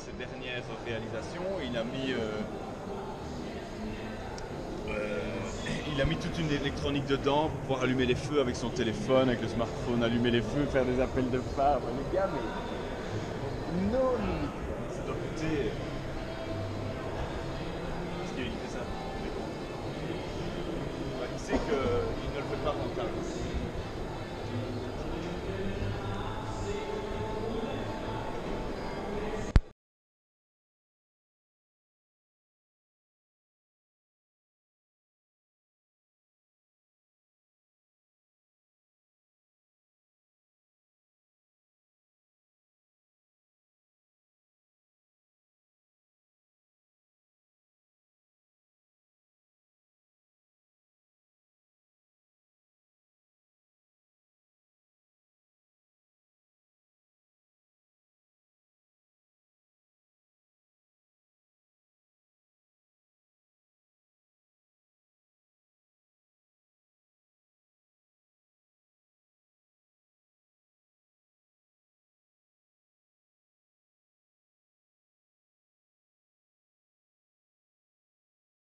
ses dernières réalisations. Il a mis, euh, euh, il a mis toute une électronique dedans pour pouvoir allumer les feux avec son téléphone, avec le smartphone, allumer les feux, faire des appels de phare. Les gars, mais non, ça doit coûter